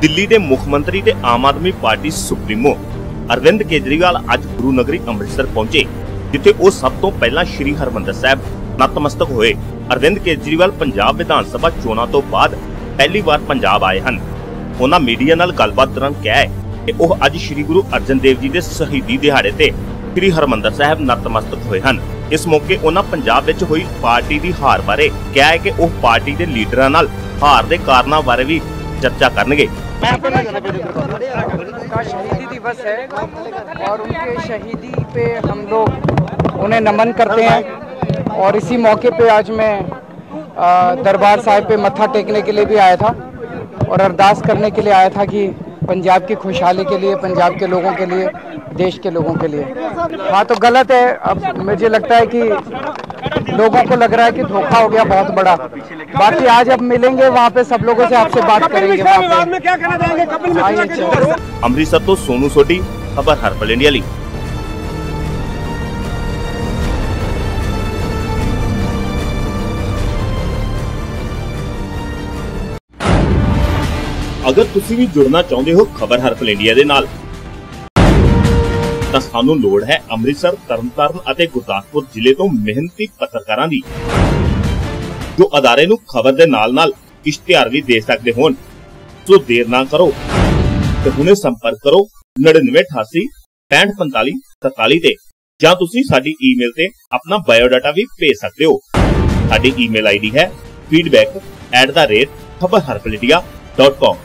ਦਿੱਲੀ ਦੇ ਮੁੱਖ ਮੰਤਰੀ ਤੇ ਆਮ ਆਦਮੀ ਪਾਰਟੀ ਸੁਪਰੀਮੋ ਅਰਵਿੰਦ ਕੇਜਰੀਵਾਲ ਅੱਜ ਗੁਰੂ ਨਗਰੀ ਅੰਮ੍ਰਿਤਸਰ ਪਹੁੰਚੇ, ਜਿੱਥੇ ਉਹ ਸਭ ਤੋਂ ਪਹਿਲਾਂ ਸ੍ਰੀ ਹਰਮੰਦਰ ਸਾਹਿਬ ਨਤਮਸਤਕ ਹੋਏ। ਅਰਵਿੰਦ ਕੇਜਰੀਵਾਲ ਪੰਜਾਬ ਵਿਧਾਨ ਸਭਾ ਚੋਣਾਂ ਤੋਂ ਬਾਅਦ ਪਹਿਲੀ ਵਾਰ ਪੰਜਾਬ ਆਏ ਹਨ। ਉਹਨਾਂ ਮੀਡੀਆ ਨਾਲ ਗੱਲਬਾਤ ਦੌਰਾਨ ਕਿਹਾ ਕਿ ਉਹ ਅੱਜ ਸ੍ਰੀ ਗੁਰੂ ਅਰਜਨ ਦੇਵ ਜੀ ਦੇ ਸ਼ਹੀਦੀ ਦਿਹਾੜੇ ਤੇ ਸ੍ਰੀ ਹਰਮੰਦਰ ਸਾਹਿਬ ਨਤਮਸਤਕ ਹੋਏ ਹਨ। ਇਸ ਮੌਕੇ ਉਹਨਾਂ ਪੰਜਾਬ ਵਿੱਚ ਹੋਈ ਪਾਰਟੀ ਦੀ ਹਾਰ ਬਾਰੇ ਕਿਹਾ ਹੈ ਕਿ ਉਹ ਪਾਰਟੀ ਦੇ ਲੀਡਰਾਂ ਨਾਲ ਹਾਰ ਦੇ ਕਾਰਨਾਂ ਬਾਰੇ ਵੀ ਚਰਚਾ ਕਰਨਗੇ। का शहीदी दिवस है और उनके शहीदी पे हम लोग उन्हें नमन करते हैं। और इसी मौके पे आज मैं दरबार साहिब पे मत्था टेकने के लिए भी आया था और अरदास करने के लिए आया था कि पंजाब की खुशहाली के लिए पंजाब के लोगों के लिए देश के लोगों के लिए। हाँ तो गलत है। अब मुझे लगता है कि लोगों को लग रहा है कि धोखा हो गया बहुत बड़ा। बाकी आज अब मिलेंगे वहाँ पे सब लोगों से आपसे बात करेंगे अमृतसर तो सोनू सोटी खबर कपिल इंडिया चलो। ਅਗਰ ਤੁਸੀਂ ਵੀ ਜੁੜਨਾ ਚਾਹੁੰਦੇ ਹੋ ਖਬਰ ਹਰਪਲ ਇੰਡੀਆ ਦੇ ਨਾਲ, ਤਾਂ ਸਾਨੂੰ ਲੋੜ ਹੈ ਅੰਮ੍ਰਿਤਸਰ, ਤਰਨਤਾਰਨ ਅਤੇ ਗੁਰਦਾਸਪੁਰ ਜ਼ਿਲ੍ਹੇ ਤੋਂ ਮਿਹਨਤੀ ਪੱਤਰਕਾਰਾਂ ਦੀ, ਜੋ ਅਦਾਰੇ ਨੂੰ ਖਬਰ ਦੇ ਨਾਲ-ਨਾਲ ਇਸ਼ਤਿਹਾਰ ਵੀ ਦੇ ਸਕਦੇ ਹੋਣ। ਸੋ ਦੇਰ ਨਾ ਕਰੋ। ਤੇ ਹੁਣੇ ਸੰਪਰਕ ਕਰੋ 9988 6545 47 ਤੇ, ਜਾਂ ਤੁਸੀਂ ਸਾਡੀ ਈਮੇਲ ਤੇ ਆਪਣਾ ਬਾਇਓਡਾਟਾ ਵੀ ਭੇਜ ਸਕਦੇ ਹੋ। ਸਾਡੀ ਈਮੇਲ ਆਈਡੀ ਹੈ feedback@khabarharpaladia.com